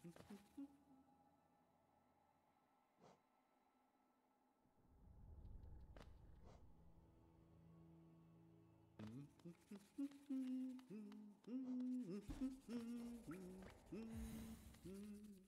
Quinonin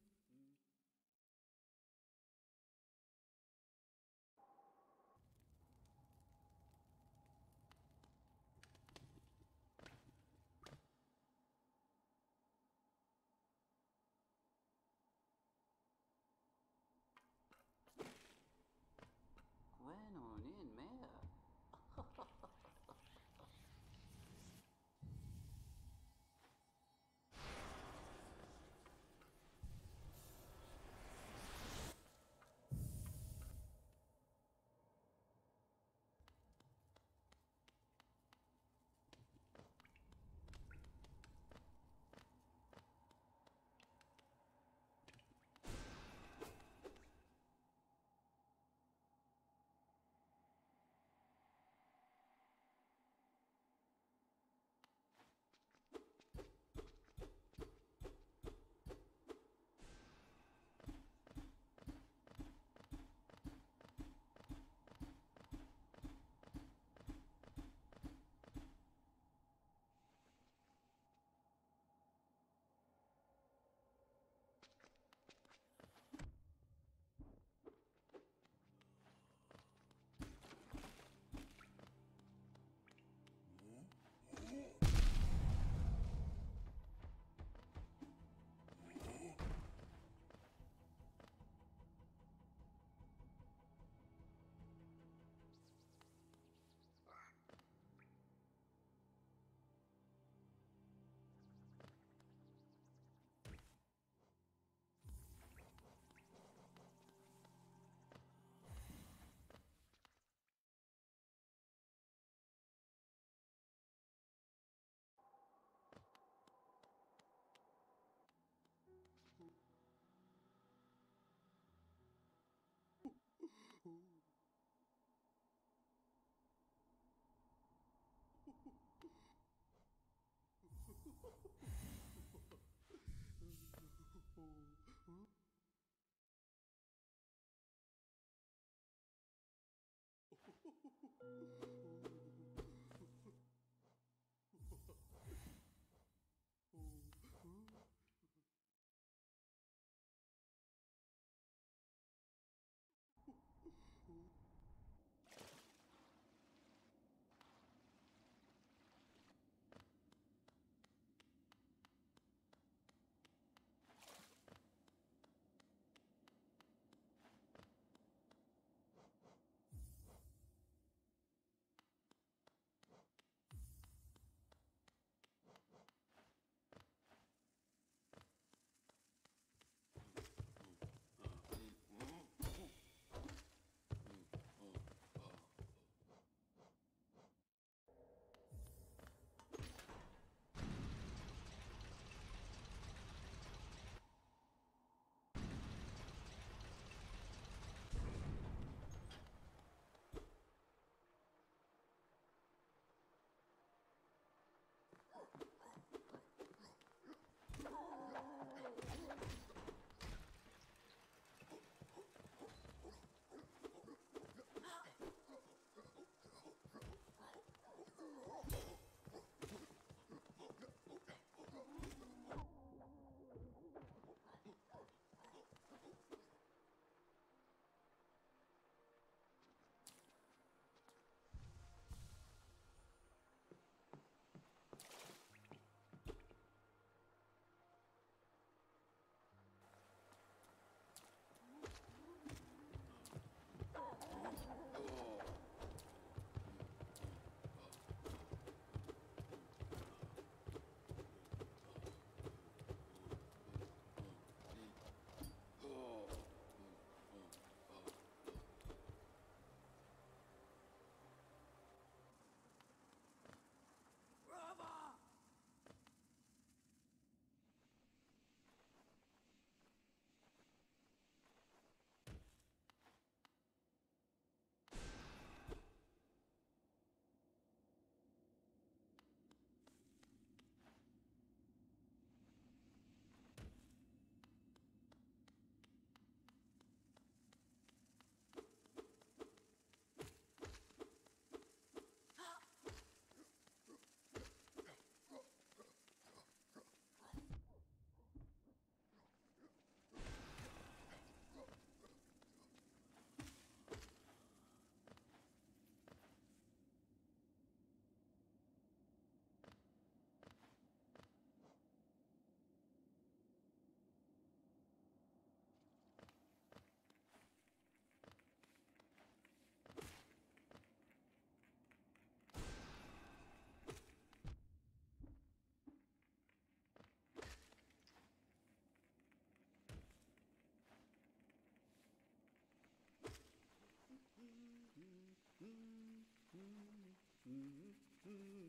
Mm-hmm. mm-hmm.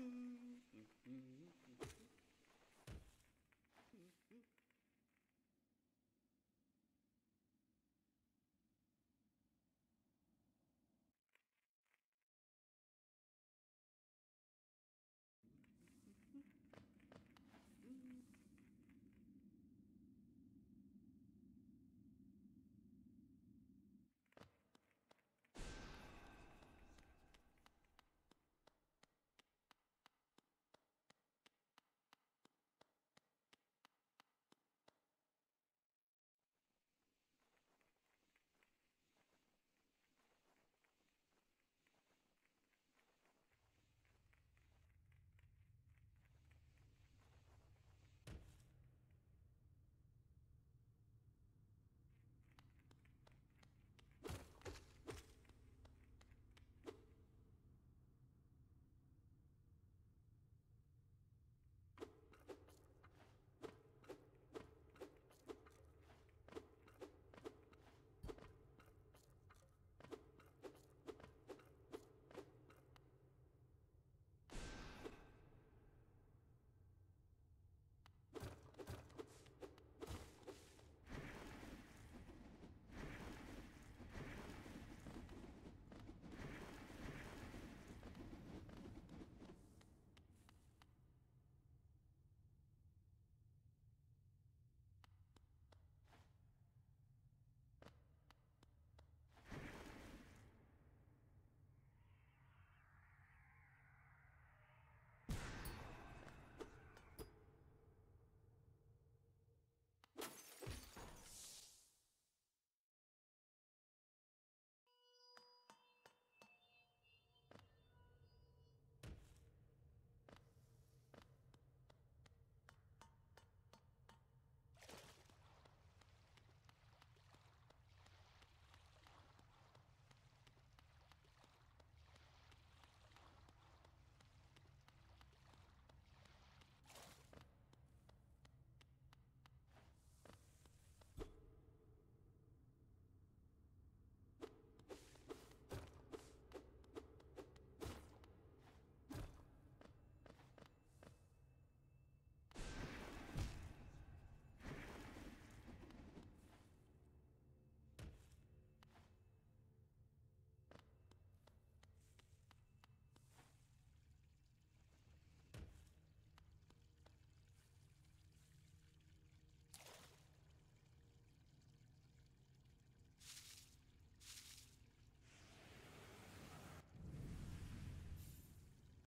mm-hmm. mm-hmm.